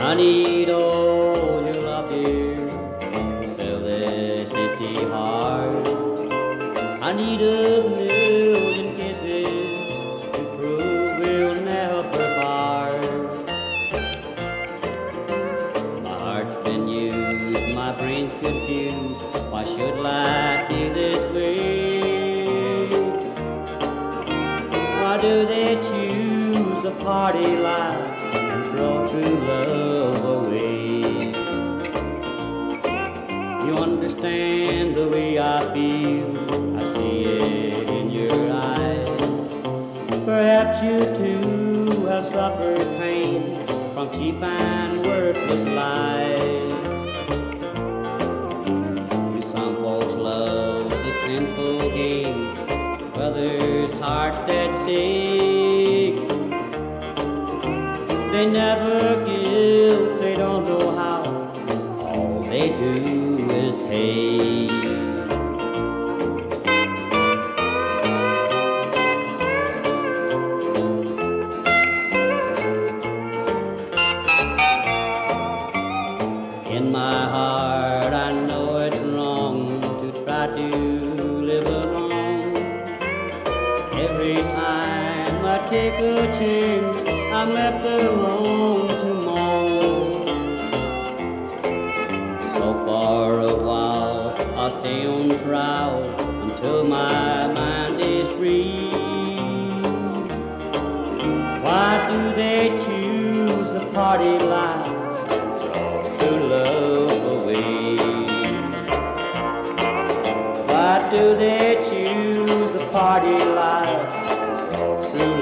I need all your love, dear, to fill this empty heart. I need a million kisses to prove we'll never part. My heart's been used, my brain's confused. Why should life do they choose a party life and throw true love away? You understand the way I feel, I see it in your eyes. Perhaps you too have suffered pain from cheap and worthless lies. Some folks love a simple game, others hearts that stake. They never give, they don't know how. All they do is take. In my heart, I know it's wrong to try to Every time I take a chance, I'm left alone to moan. So for a while, I'll stay on trial until my mind is free. Why do they choose the party life? to love away. Why do they party life.